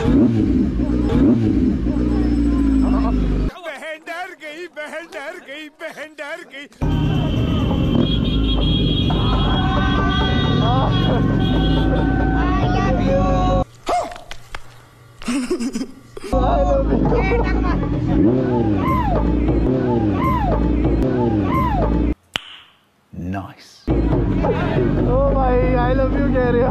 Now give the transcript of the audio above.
बहन डर गई बहन डर गई बहन डर गई nice. Oh my, I love you, Gary.